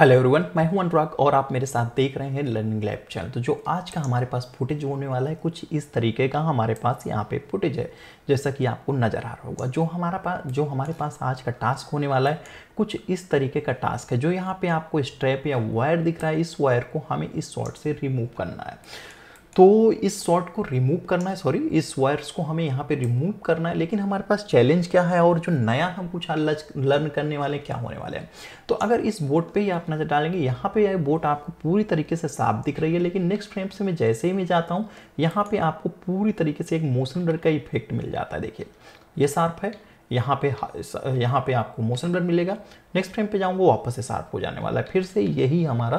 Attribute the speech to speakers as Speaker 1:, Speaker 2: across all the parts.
Speaker 1: Hello everyone मैं हूँ अनुराग और आप मेरे साथ देख रहे हैं लर्निंग लैब चैनल तो जो आज का हमारे पास फुटेज होने वाला है, कुछ इस तरीके का हमारे पास यहाँ पे फुटेज है, जैसा कि आपको नज़र आ रहा होगा। जो हमारा पास जो हमारे पास आज का टास्क होने वाला है, कुछ इस तरीके का टास्क है, जो यहाँ पे आपको स्ट्रैप या वायर दिख रहा है। इस वायर को हमें इस शॉर्ट से रिमूव करना है। तो इस शॉर्ट को रिमूव करना है सॉरी इस वायर्स को हमें यहाँ पे रिमूव करना है, लेकिन हमारे पास चैलेंज क्या है और जो नया हम कुछ लर्न करने वाले क्या होने वाले हैं? तो अगर इस बोर्ड पे ही आप नज़र डालेंगे, यहाँ पे यह बोर्ड आपको पूरी तरीके से साफ़ दिख रही है, लेकिन नेक्स्ट फ्रेम से मैं जैसे ही मैं जाता हूँ, यहाँ पर आपको पूरी तरीके से एक मोशन ब्लर का इफ़ेक्ट मिल जाता है, देखिए। ये शार्प है यहाँ पे यहाँ पे आपको मोशन ब्लर मिलेगा। नेक्स्ट फ्रेम पे जाऊँगा, वापस से शार्प हो जाने वाला है। फिर से यही हमारा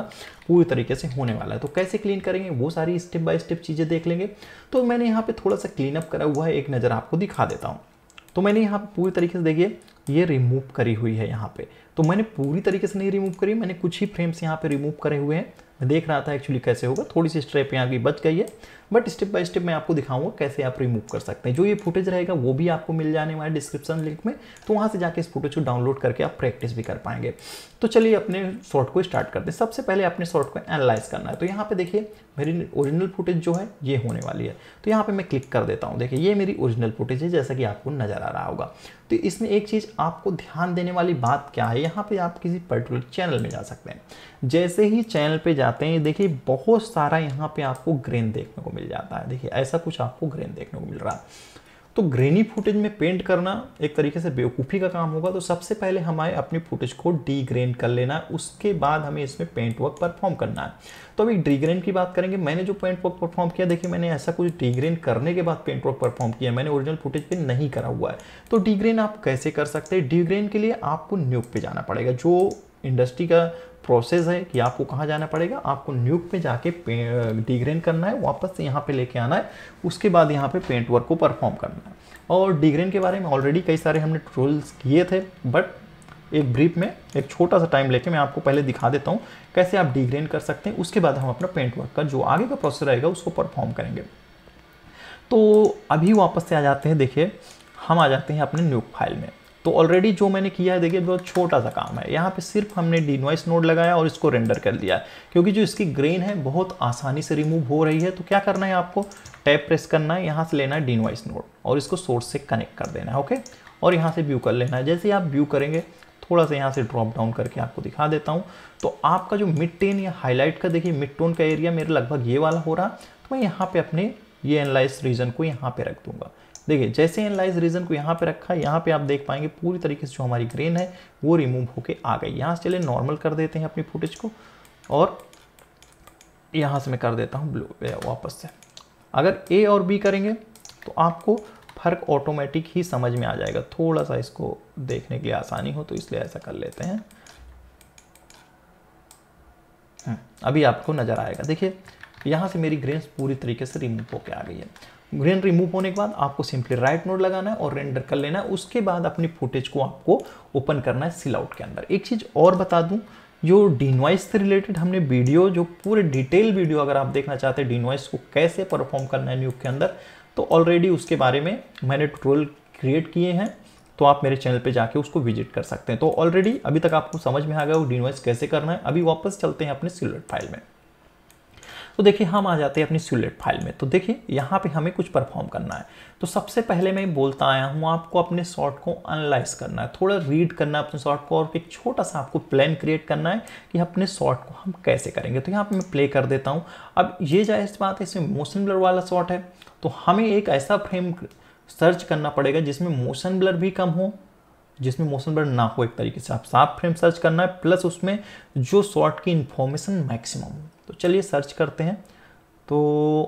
Speaker 1: पूरी तरीके से होने वाला है। तो कैसे क्लीन करेंगे? वो सारी स्टेप बाय स्टेप चीज़ें देख लेंगे। तो मैंने यहाँ पे थोड़ा सा क्लीन अप करा हुआ है। एक नज़र आपको दिखा देता हूँ। तो मैंने यहाँ पे पूरी तरीके से देखिए, ये रिमूव करी हुई है यहाँ पे। तो मैंने पूरी तरीके से नहीं रिमूव करी, मैंने कुछ ही फ्रेम्स यहाँ पे रिमूव करे हुए हैं। मैं देख रहा था एक्चुअली कैसे होगा। थोड़ी सी स्ट्रेप यहाँ की बच गई है। बट स्टेप बाय स्टेप मैं आपको दिखाऊँगा कैसे आप रिमूव कर सकते हैं। जो ये फुटेज रहेगा, वो भी आपको मिल जाने वाला डिस्क्रिप्शन लिंक में। तो वहाँ से जाके इस फुटेज को डाउनलोड करके आप प्रैक्टिस भी कर पाएँगे। तो चलिए अपने शॉर्ट को स्टार्ट करते हैं। सबसे पहले अपने शॉर्ट को एनालाइज करना है। तो यहाँ पे देखिए, मेरी ओरिजिनल फुटेज जो है, ये होने वाली है। तो यहाँ पे मैं क्लिक कर देता हूँ। देखिए, ये मेरी ओरिजिनल फुटेज है, जैसा कि आपको नज़र आ रहा होगा। तो इसमें एक चीज़ आपको ध्यान देने वाली बात क्या है? यहाँ पे आप किसी पर्टिकुलर चैनल में जा सकते हैं। जैसे ही चैनल पे जाते हैं, देखिए, बहुत सारा यहाँ पे आपको ग्रेन देखने को मिल जाता है। देखिए, ऐसा कुछ आपको ग्रेन देखने को मिल रहा है। तो ग्रेनी फुटेज में पेंट करना एक तरीके से बेवकूफ़ी का काम होगा। तो सबसे पहले हमें अपनी फुटेज को डीग्रेन कर लेना है। उसके बाद हमें इसमें पेंट वर्क परफॉर्म करना है। तो अभी डीग्रेन की बात करेंगे। मैंने जो पेंट वर्क परफॉर्म किया, देखिए, मैंने ऐसा कुछ डीग्रेन करने के बाद पेंट वर्क परफॉर्म किया मैंने ओरिजिनल फुटेज पे नहीं करा हुआ है। तो डीग्रेन आप कैसे कर सकते हैं? डीग्रेन के लिए आपको न्यूक पे जाना पड़ेगा। जो इंडस्ट्री का प्रोसेस है कि आपको कहाँ जाना पड़ेगा, आपको न्यूक पे जाके डिग्रेन करना है, वापस से यहाँ पे लेके आना है, उसके बाद यहाँ पे पेंट वर्क को परफॉर्म करना है। और डिग्रेन के बारे में ऑलरेडी कई सारे हमने ट्रोल्स किए थे बट एक ब्रीफ में, एक छोटा सा टाइम लेके मैं आपको पहले दिखा देता हूँ कैसे आप डिग्रेन कर सकते हैं, उसके बाद हम अपना पेंट वर्क का जो आगे का प्रोसेस रहेगा उसको परफॉर्म करेंगे। तो अभी वापस से आ जाते हैं, देखिए, हम आ जाते हैं अपने न्यूक फ़ाइल में। तो ऑलरेडी जो मैंने किया है, देखिए बहुत छोटा सा काम है। यहाँ पे सिर्फ़ हमने डिनवाइस नोड लगाया और इसको रेंडर कर दिया है। क्योंकि जो इसकी ग्रेन है, बहुत आसानी से रिमूव हो रही है। तो क्या करना है आपको? टैप प्रेस करना है, यहाँ से लेना है डिनवाइस नोड और इसको सोर्स से कनेक्ट कर देना है ओके और यहाँ से व्यू कर लेना है। जैसे आप व्यू करेंगे, थोड़ा सा यहाँ से ड्रॉप डाउन करके आपको दिखा देता हूँ। तो आपका जो मिड टेन या हाईलाइट का, देखिए मिड टोन का एरिया मेरा लगभग ये वाला हो रहा। तो मैं यहाँ पे अपने ये एनालाइज रीजन को यहाँ पे रख दूँगा। देखिए, जैसे एनालाइज रीजन को यहाँ पे रखा, यहाँ पे आप देख पाएँगे पूरी तरीके से जो हमारी ग्रेन है, वो रिमूव होके आ गई। यहाँ से चले नॉर्मल कर देते हैं अपनी फुटेज को और यहाँ से मैं कर देता हूँ ब्लू वापस से। अगर ए और बी करेंगे तो आपको फ़र्क ऑटोमेटिक ही समझ में आ जाएगा। थोड़ा सा इसको देखने के लिए आसानी हो तो इसलिए ऐसा कर लेते हैं। अभी आपको नज़र आएगा। देखिए, यहाँ से मेरी ग्रेन्स पूरी तरीके से रिमूव होकर आ गई है। ग्रेन रिमूव होने के बाद आपको सिंपली राइट नोड लगाना है और रेंडर कर लेना है। उसके बाद अपनी फुटेज को आपको ओपन करना है सिल आउट के अंदर। एक चीज़ और बता दूँ, जो डिनवाइस से रिलेटेड हमने वीडियो जो पूरे डिटेल वीडियो अगर आप देखना चाहते हैं डिनवाइस को कैसे परफॉर्म करना है न्यूक के अंदर तो ऑलरेडी उसके बारे में मैंने ट्यूटोरियल क्रिएट किए हैं तो आप मेरे चैनल पे जाके उसको विज़िट कर सकते हैं। तो ऑलरेडी अभी तक आपको समझ में आ गया वो डिनवाइस कैसे करना है। अभी वापस चलते हैं अपने सिलेट फ़ाइल में। तो देखिए, हम आ जाते हैं अपनी स्यूलेट फ़ाइल में। तो देखिए, यहाँ पे हमें कुछ परफॉर्म करना है। तो सबसे पहले मैं बोलता आया हूँ, आपको अपने शॉर्ट को एनालाइज करना है। थोड़ा रीड करना है अपने शॉर्ट को और एक छोटा सा आपको प्लान क्रिएट करना है कि अपने शॉर्ट को हम कैसे करेंगे। तो यहाँ पर मैं प्ले कर देता हूँ। अब ये जायज़ बात है, इसमें मोशन ब्लर वाला शॉर्ट है। तो हमें एक ऐसा फ्रेम सर्च करना पड़ेगा जिसमें मोशन ब्लर भी कम हो, जिसमें मोशन ब्लर ना हो एक तरीके से। आप साफ़ फ्रेम सर्च करना है प्लस उसमें जो शॉर्ट की इन्फॉर्मेशन मैक्सिमम हो। तो चलिए सर्च करते हैं। तो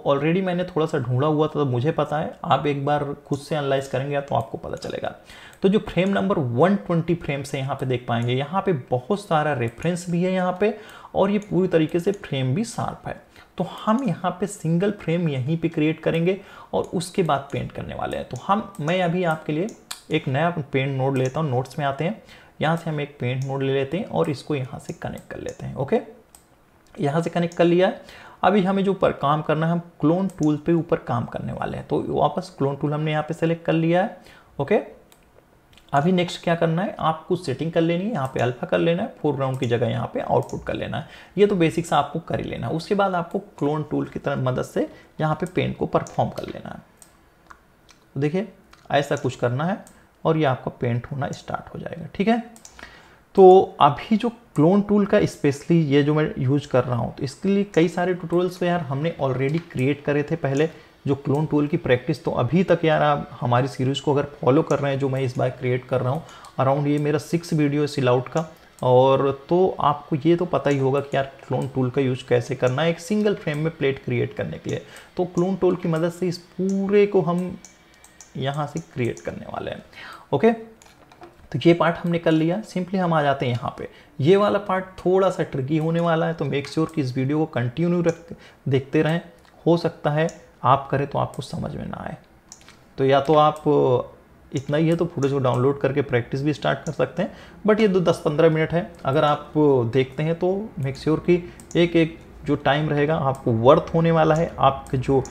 Speaker 1: ऑलरेडी मैंने थोड़ा सा ढूंढा हुआ था तो मुझे पता है, आप एक बार खुद से एनालाइज करेंगे तो आपको पता चलेगा। तो जो फ्रेम नंबर 120 फ्रेम से यहाँ पे देख पाएँगे। यहाँ पे बहुत सारा रेफरेंस भी है यहाँ पे, और ये पूरी तरीके से फ्रेम भी शार्प है। तो हम यहाँ पे सिंगल फ्रेम यहीं पे क्रिएट करेंगे और उसके बाद पेंट करने वाले हैं। तो हम, मैं अभी आपके लिए एक नया पेंट नोड लेता हूँ। नोट्स में आते हैं। यहाँ से हम एक पेंट नोड ले लेते हैं और इसको यहाँ से कनेक्ट कर लेते हैं। ओके यहाँ से कनेक्ट कर लिया है। अभी हमें जो ऊपर काम करना है, हम क्लोन टूल पे ऊपर काम करने वाले हैं। तो वापस क्लोन टूल हमने यहाँ पे सेलेक्ट कर लिया है। ओके अभी नेक्स्ट क्या करना है? आपको सेटिंग कर लेनी है, यहाँ पे अल्फ़ा कर लेना है फोर राउंड की जगह यहाँ पे आउटपुट कर लेना है। ये तो बेसिक से आपको कर ही लेना है। उसके बाद आपको क्लोन टूल की तरह मदद से यहाँ पे पेंट को परफॉर्म कर लेना है। तो देखिए, ऐसा कुछ करना है और ये आपका पेंट होना स्टार्ट हो जाएगा। ठीक है? तो अभी जो क्लोन टूल का स्पेशली ये जो मैं यूज़ कर रहा हूँ तो इसके लिए कई सारे ट्यूटोरियल्स तो यार हमने ऑलरेडी क्रिएट करे थे पहले, जो क्लोन टूल की प्रैक्टिस तो अभी तक यार आप हमारी सीरीज़ को अगर फॉलो कर रहे हैं, जो मैं इस बार क्रिएट कर रहा हूँ अराउंड ये मेरा सिक्स वीडियो सिल आउट का। और तो आपको ये तो पता ही होगा कि यार क्लोन टूल का यूज़ कैसे करना है एक सिंगल फ्रेम में प्लेट क्रिएट करने के लिए। तो क्लोन टूल की मदद से इस पूरे को हम यहाँ से क्रिएट करने वाले हैं ओके तो ये पार्ट हमने कर लिया। सिंपली हम आ जाते हैं यहाँ पे। ये वाला पार्ट थोड़ा सा ट्रिकी होने वाला है तो मेक श्योर sure कि इस वीडियो को कंटिन्यू रख, देखते रहें। हो सकता है आप करें तो आपको समझ में ना आए। तो या तो आप, इतना ही है तो फुटेज को डाउनलोड करके प्रैक्टिस भी स्टार्ट कर सकते हैं। बट ये दो दस पंद्रह मिनट है। अगर आप, देखते हैं तो मेक श्योर sure कि एक एक जो टाइम रहेगा आपको वर्थ होने वाला है। आपके जो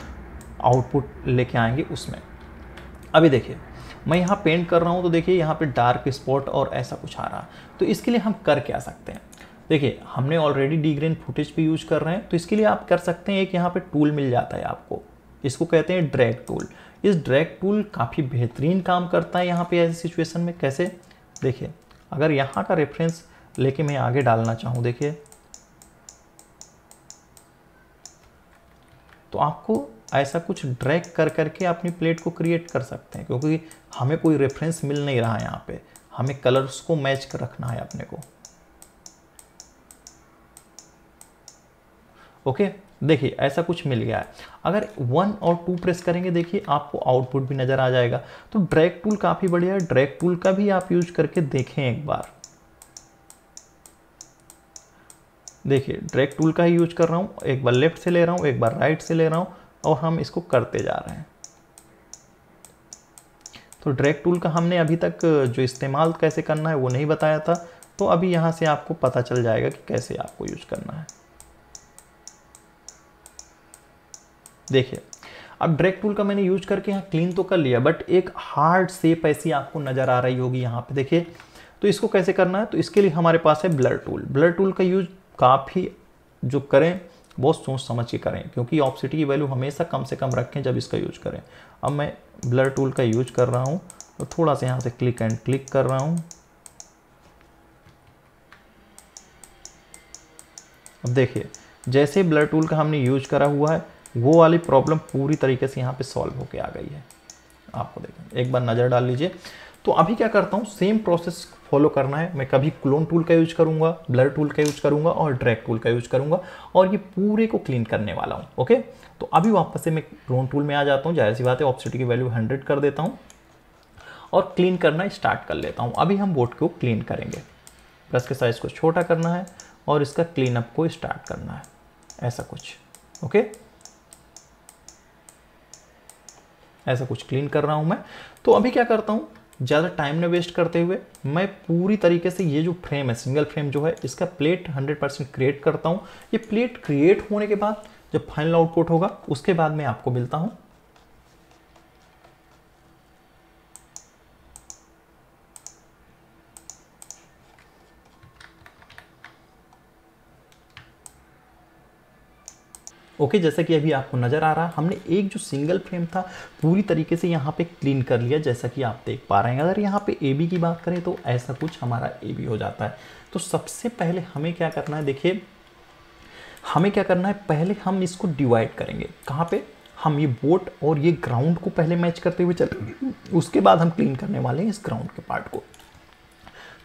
Speaker 1: आउटपुट लेके आएँगे उसमें। अभी देखिए। मैं यहाँ पेंट कर रहा हूँ तो देखिए यहाँ पे डार्क स्पॉट और ऐसा कुछ आ रहा। तो इसके लिए हम कर क्या सकते हैं? देखिए, हमने ऑलरेडी डी ग्रेन फुटेज पे यूज़ कर रहे हैं तो इसके लिए आप कर सकते हैं, एक यहाँ पे टूल मिल जाता है आपको। इसको कहते हैं ड्रैग टूल इस ड्रैग टूल काफ़ी बेहतरीन काम करता है यहाँ पे ऐसी सिचुएशन में। कैसे? देखिए, अगर यहाँ का रेफरेंस लेके मैं आगे डालना चाहूँ, देखिए। तो आपको ऐसा कुछ ड्रैग कर करके अपनी प्लेट को क्रिएट कर सकते हैं, क्योंकि हमें कोई रेफरेंस मिल नहीं रहा है यहाँ पे। हमें कलर्स को मैच कर रखना है अपने को। ओके देखिए, ऐसा कुछ मिल गया है। अगर वन और टू प्रेस करेंगे, देखिए, आपको आउटपुट भी नज़र आ जाएगा। तो ड्रैग टूल काफ़ी बढ़िया है। ड्रैग टूल का भी आप यूज़ करके देखें एक बार। देखिए ड्रैग टूल का ही यूज़ कर रहा हूँ। एक बार लेफ़्ट से ले रहा हूँ, एक बार राइट से ले रहा हूँ। और हम इसको करते जा रहे हैं। तो ड्रैग टूल का हमने अभी तक, जो इस्तेमाल कैसे करना है वो नहीं बताया था। तो अभी यहाँ से आपको पता चल जाएगा कि कैसे आपको यूज़ करना है। देखिए, अब ड्रैग टूल का मैंने यूज़ करके यहाँ क्लीन तो कर लिया बट एक हार्ड सेप ऐसी आपको नज़र आ रही होगी यहाँ पे। देखिए तो इसको कैसे करना है? तो इसके लिए हमारे पास है ब्लर टूल ब्लर टूल का यूज़ काफ़ी जो करें बहुत सोच समझ के करें, क्योंकि ऑप्सिटी की वैल्यू हमेशा कम से कम रखें जब इसका यूज़ करें। अब मैं ब्लर टूल का यूज़ कर रहा हूँ तो थोड़ा सा यहाँ से क्लिक एंड क्लिक कर रहा हूँ। अब देखिए, जैसे ब्लर टूल का हमने यूज़ करा हुआ है, वो वाली प्रॉब्लम पूरी तरीके से यहाँ पे सॉल्व होके आ गई है। आपको देखें एक बार नज़र डाल लीजिए। तो अभी क्या करता हूँ सेम प्रोसेस फॉलो करना है। मैं कभी क्लोन टूल का यूज़ करूँगा ब्लर टूल का यूज़ करूँगा और ड्रैग टूल का यूज़ करूँगा और ये पूरे को क्लीन करने वाला हूँ ओके तो अभी वापस से मैं क्लोन टूल में आ जाता हूँ। ज़ाहिर सी बात है ऑप्सिटी की वैल्यू हंड्रेड कर देता हूँ और क्लीन करना स्टार्ट कर लेता हूँ। अभी हम बोर्ड को क्लीन करेंगे। ब्रश के साइज़ को छोटा करना है और इसका क्लीन अप को स्टार्ट करना है। ऐसा कुछ ओके ऐसा कुछ क्लीन कर रहा हूँ मैं। तो अभी क्या करता हूँ ज़्यादा टाइम ना वेस्ट करते हुए मैं पूरी तरीके से ये जो फ्रेम है सिंगल फ्रेम जो है, इसका प्लेट 100 परसेंट क्रिएट करता हूँ। ये प्लेट क्रिएट होने के बाद जब फाइनल आउटपुट होगा, उसके बाद मैं आपको मिलता हूँ। ओके, जैसा कि अभी आपको नज़र आ रहा है हमने एक जो सिंगल फ्रेम था, पूरी तरीके से यहाँ पे क्लीन कर लिया, जैसा कि आप देख पा रहे हैं। अगर यहाँ पे ए बी की बात करें तो ऐसा कुछ हमारा ए बी हो जाता है। तो सबसे पहले हमें क्या करना है, देखिए, हमें क्या करना है, पहले हम इसको डिवाइड करेंगे। कहाँ पे? हम ये बोट और ये ग्राउंड को पहले मैच करते हुए चलेंगे। उसके बाद हम क्लीन करने वाले हैं इस ग्राउंड के पार्ट को।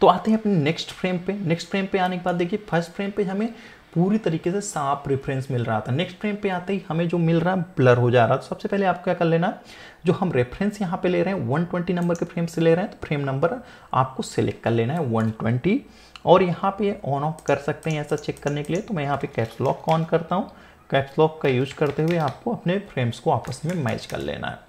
Speaker 1: तो आते हैं अपने नेक्स्ट फ्रेम पे। नेक्स्ट फ्रेम पे आने के बाद, देखिए फ़र्स्ट फ्रेम पे हमें पूरी तरीके से साफ़ रेफरेंस मिल रहा था। नेक्स्ट फ्रेम पे आते ही हमें जो मिल रहा है ब्लर हो जा रहा है। तो सबसे पहले आप क्या कर लेना, जो हम रेफरेंस यहाँ पे ले रहे हैं 120 नंबर के फ्रेम से ले रहे हैं तो फ्रेम नंबर आपको सेलेक्ट कर लेना है 120 और यहाँ पे ऑन ऑफ़ कर सकते हैं ऐसा चेक करने के लिए। तो मैं यहाँ पे कैप्स लॉक ऑन करता हूँ। कैप्स लॉक का यूज़ करते हुए आपको अपने फ्रेम्स को आपस में मैच कर लेना है।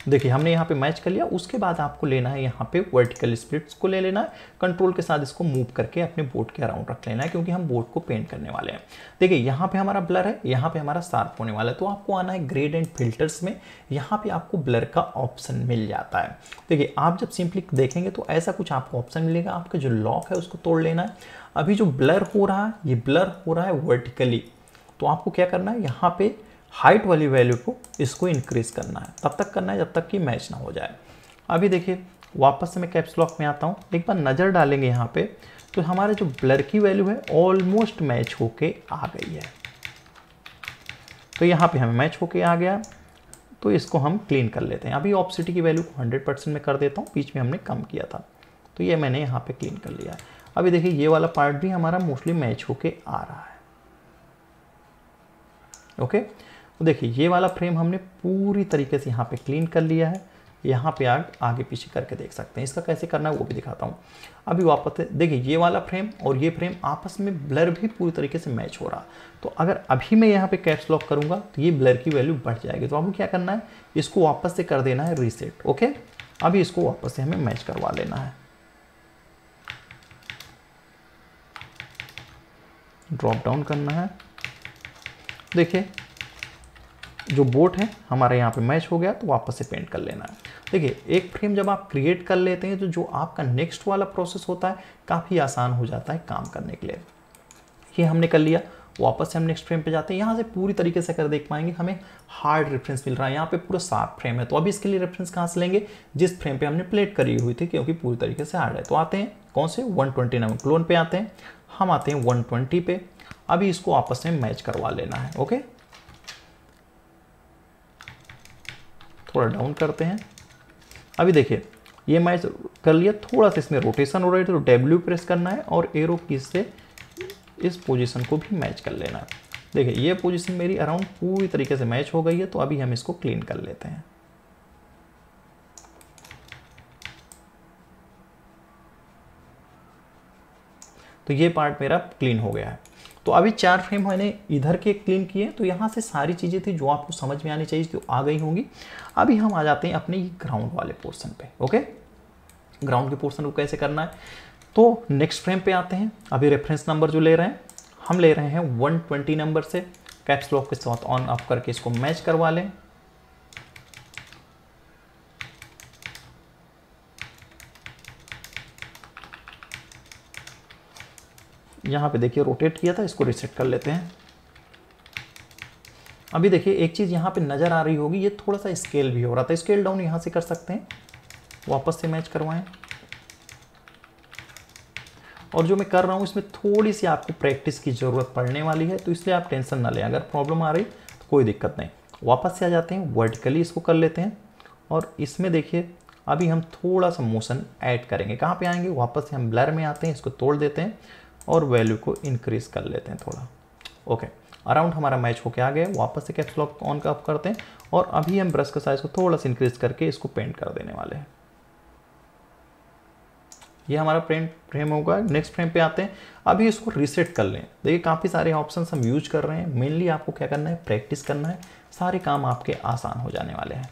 Speaker 1: देखिए, हमने यहाँ पे मैच कर लिया, उसके बाद आपको लेना है यहाँ पे वर्टिकल स्प्लिट्स को ले लेना है कंट्रोल के साथ इसको मूव करके अपने बोर्ड के अराउंड रख लेना है, क्योंकि हम बोर्ड को पेंट करने वाले हैं। देखिए, यहाँ पे हमारा ब्लर है, यहाँ पे हमारा शार्प होने वाला है तो आपको आना है ग्रेड एंड फिल्टर्स में, यहाँ पे आपको ब्लर का ऑप्शन मिल जाता है। देखिए, आप जब सिंपली देखेंगे तो ऐसा कुछ आपको ऑप्शन मिलेगा, आपका जो लॉक है उसको तोड़ लेना है। अभी जो ब्लर हो रहा है, ये ब्लर हो रहा है वर्टिकली तो आपको क्या करना है, यहाँ पे हाइट वाली वैल्यू को इसको इंक्रीज करना है। तब तक करना है जब तक कि मैच ना हो जाए। अभी देखिए, वापस से मैं कैप्स लॉक में आता हूँ। एक बार नज़र डालेंगे यहाँ पे तो हमारे जो ब्लर की वैल्यू है ऑलमोस्ट मैच होके आ गई है। तो यहाँ पे हमें मैच होके आ गया। तो इसको हम क्लीन कर लेते हैं। अभी ऑप्सिटी की वैल्यू को 100 परसेंट में कर देता हूँ। बीच में हमने कम किया था। तो ये मैंने यहाँ पे क्लीन कर लिया अभी देखिए, ये वाला पार्ट भी हमारा मोस्टली मैच होके आ रहा है। ओके तो देखिए, ये वाला फ्रेम हमने पूरी तरीके से यहाँ पे क्लीन कर लिया है। यहाँ पे आग आगे पीछे करके देख सकते हैं। इसका कैसे करना है वो भी दिखाता हूँ। अभी वापस देखिए, ये वाला फ्रेम और ये फ्रेम आपस में ब्लर भी पूरी तरीके से मैच हो रहा। तो अगर अभी मैं यहाँ पे कैप्स लॉक करूँगा तो ये ब्लर की वैल्यू बढ़ जाएगी। तो आपको क्या करना है? इसको वापस से कर देना है रीसेट ओके अभी इसको वापस से हमें मैच करवा लेना है। ड्रॉप डाउन करना है। देखिए जो बोट है, हमारे यहाँ पे मैच हो गया तो वापस से पेंट कर लेना है। देखिए, एक फ्रेम जब आप क्रिएट कर लेते हैं तो जो आपका नेक्स्ट वाला प्रोसेस होता है, काफ़ी आसान हो जाता है काम करने के लिए। ये हमने कर लिया, वापस से हम नेक्स्ट फ्रेम पे जाते हैं। यहाँ से पूरी तरीके से कर देख पाएँगे, हमें हार्ड रेफरेंस मिल रहा है। यहाँ पे पूरा साफ़ फ्रेम है। तो अभी इसके लिए रेफरेंस कहाँ से लेंगे? जिस फ्रेम पे हमने प्लेट करी हुई थी, क्योंकि पूरी तरीके से हार्ड है। तो आते हैं, कौन से? 120 ट्वेंटी क्लोन पे आते हैं। हम आते हैं 120 पे। अभी इसको आपस में मैच करवा लेना है ओके थोड़ा डाउन करते हैं। अभी देखिए, ये मैच कर लिया, थोड़ा सा इसमें रोटेशन हो रही है तो डब्ल्यू प्रेस करना है और एरो की से इस पोजीशन को भी मैच कर लेना है। देखिए, ये पोजीशन मेरी अराउंड पूरी तरीके से मैच हो गई है तो अभी हम इसको क्लीन कर लेते हैं। तो ये पार्ट मेरा क्लीन हो गया है। तो अभी चार फ्रेम मैंने इधर के क्लीन किए तो यहाँ से सारी चीज़ें थी जो आपको समझ में आनी चाहिए तो आ गई होंगी। अभी हम आ जाते हैं अपने ग्राउंड वाले पोर्सन पर ओके ग्राउंड के पोर्सन को कैसे करना है? तो नेक्स्ट फ्रेम पे आते हैं। अभी रेफरेंस नंबर जो ले रहे हैं, हम ले रहे हैं 120 नंबर से। कैप्स लॉक के साथ ऑन ऑफ़ करके इसको मैच करवा लें। यहाँ पे देखिए रोटेट किया था, इसको रिसेट कर लेते हैं। अभी देखिए, एक चीज़ यहाँ पे नज़र आ रही होगी, ये थोड़ा सा स्केल भी हो रहा था। स्केल डाउन यहाँ से कर सकते हैं। वापस से मैच करवाएँ। और जो मैं कर रहा हूँ, इसमें थोड़ी सी आपको प्रैक्टिस की ज़रूरत पड़ने वाली है तो इसलिए आप टेंशन ना लें। अगर प्रॉब्लम आ रही तो कोई दिक्कत नहीं। वापस से आ जाते हैं वर्टिकली इसको कर लेते हैं। और इसमें देखिए, अभी हम थोड़ा सा मोशन ऐड करेंगे। कहाँ पे आएँगे? वापस से हम ब्लर में आते हैं, इसको तोड़ देते हैं। और वैल्यू को इंक्रीज कर लेते हैं थोड़ा। ओके अराउंड हमारा मैच होके आ गया वापस से कैप्स लॉक ऑन का करते हैं और अभी हम ब्रश का साइज़ को थोड़ा सा इंक्रीज करके इसको पेंट कर देने वाले हैं। ये हमारा फ्रेम फ्रेम होगा। नेक्स्ट फ्रेम पे आते हैं। अभी इसको रिसेट कर लें। देखिए, काफ़ी सारे ऑप्शन हम यूज़ कर रहे हैं। मेनली आपको क्या करना है? प्रैक्टिस करना है। सारे काम आपके आसान हो जाने वाले हैं।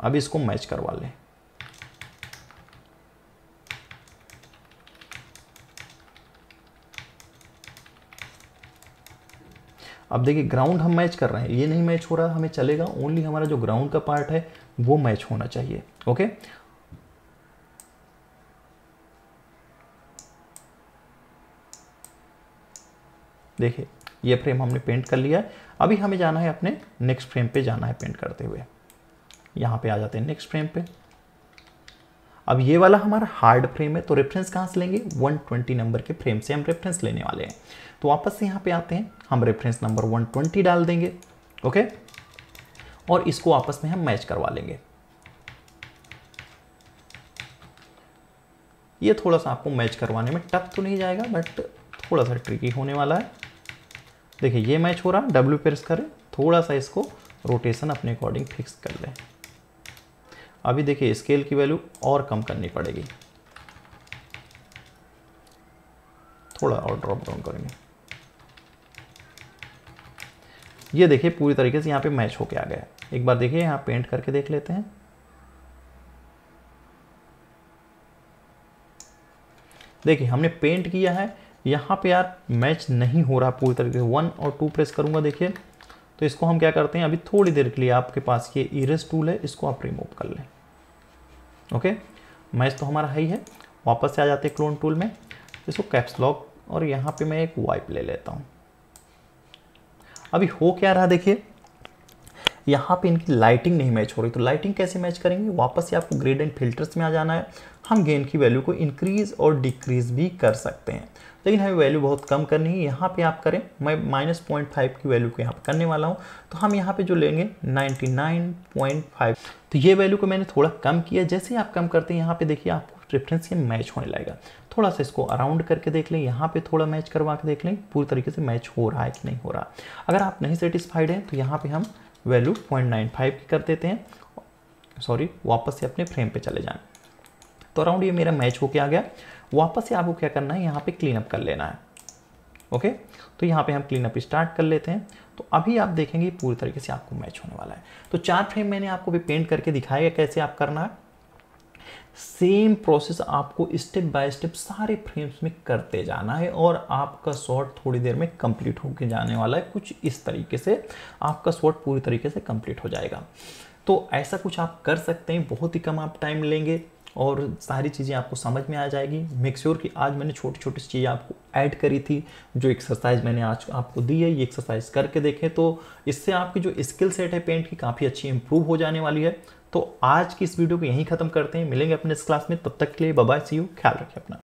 Speaker 1: अभी इसको मैच करवा लें। अब देखिए ग्राउंड हम मैच कर रहे हैं, ये नहीं मैच हो रहा, हमें चलेगा ओनली हमारा जो ग्राउंड का पार्ट है, वो मैच होना चाहिए ओके देखिए, ये फ्रेम हमने पेंट कर लिया है, अभी हमें जाना है अपने नेक्स्ट फ्रेम पे, जाना है पेंट करते हुए। यहाँ पे आ जाते हैं नेक्स्ट फ्रेम पे। अब ये वाला हमारा हार्ड फ्रेम है तो रेफरेंस कहाँ से लेंगे? 120 नंबर के फ्रेम से हम रेफरेंस लेने वाले हैं। तो वापस से यहाँ पे आते हैं, हम रेफरेंस नंबर 120 डाल देंगे ओके और इसको आपस में हम मैच करवा लेंगे। ये थोड़ा सा आपको मैच करवाने में टफ तो नहीं जाएगा बट थोड़ा सा ट्रिकी होने वाला है। देखिए, ये मैच हो रहा है डब्ल्यू प्रेस करें, थोड़ा सा इसको रोटेशन अपने अकॉर्डिंग फिक्स कर लें अभी देखिए स्केल की वैल्यू और कम करनी पड़ेगी। थोड़ा और ड्रॉप डाउन करेंगे। ये देखिए, पूरी तरीके से यहाँ पे मैच होके आ गया एक बार देखिए, यहाँ पेंट करके देख लेते हैं। देखिए, हमने पेंट किया है। यहाँ पे यार मैच नहीं हो रहा पूरी तरीके से। वन और टू प्रेस करूँगा, देखिए। तो इसको हम क्या करते हैं? अभी थोड़ी देर के लिए आपके पास ये इरेज टूल है, इसको आप रिमूव कर लें। ओके? मैच तो हमारा है ही है। वापस से आ जाते क्लोन टूल में। इसको कैप्स लॉक और यहाँ पे मैं एक वाइप ले लेता हूँ। अभी हो क्या रहा देखिए? यहाँ पे इनकी लाइटिंग नहीं मैच हो रही। तो लाइटिंग कैसे मैच करेंगे? वापस से आपको ग्रेड एंड फिल्टर्स में आ जाना है। हम गेन की वैल्यू को इंक्रीज और डिक्रीज भी कर सकते हैं। लेकिन हमें वैल्यू बहुत कम करनी है। यहाँ पे आप करें, मैं माइनस पॉइंट फाइव की वैल्यू को यहाँ पे करने वाला हूँ। तो हम यहाँ पे जो लेंगे नाइन्टी नाइन पॉइंट फाइव तो ये वैल्यू को मैंने थोड़ा कम किया। जैसे ही आप कम करते हैं, यहाँ पे देखिए आपको रेफरेंस ये मैच होने लगेगा। थोड़ा सा इसको अराउंड करके देख लें। यहाँ पे थोड़ा मैच करवा के देख लें। पूरी तरीके से मैच हो रहा है कि नहीं हो रहा। अगर आप नहीं सेटिस्फाइड हैं तो यहाँ पे हम वैल्यू पॉइंट नाइन फाइव की कर देते हैं। सॉरी, वापस से अपने फ्रेम पे चले जाएँ। तो अराउंड ये मेरा मैच होके आ गया। वापस से आपको क्या करना है, यहाँ पे क्लीन अप कर लेना है। ओके? तो यहाँ पे हम क्लीन अप स्टार्ट कर लेते हैं। तो अभी आप देखेंगे पूरी तरीके से आपको मैच होने वाला है। तो चार फ्रेम मैंने आपको भी पेंट करके दिखाया कैसे आप करना है। सेम प्रोसेस आपको स्टेप बाय स्टेप सारे फ्रेम्स में करते जाना है और आपका शॉट थोड़ी देर में कंप्लीट होके जाने वाला है। कुछ इस तरीके से आपका शॉट पूरी तरीके से कंप्लीट हो जाएगा। तो ऐसा कुछ आप कर सकते हैं, बहुत ही कम आप टाइम लेंगे और सारी चीज़ें आपको समझ में आ जाएगी। मेक श्योर कि आज मैंने छोटी छोटी चीज़ें आपको ऐड करी थी, जो एक्सरसाइज मैंने आज आपको दी है, ये एक्सरसाइज करके देखें। तो इससे आपकी जो स्किल सेट है पेंट की, काफ़ी अच्छी इंप्रूव हो जाने वाली है। तो आज की इस वीडियो को यहीं ख़त्म करते हैं। मिलेंगे अपने इस क्लास में। तब तक के लिए बाबा सी यू ख्याल रखें अपना।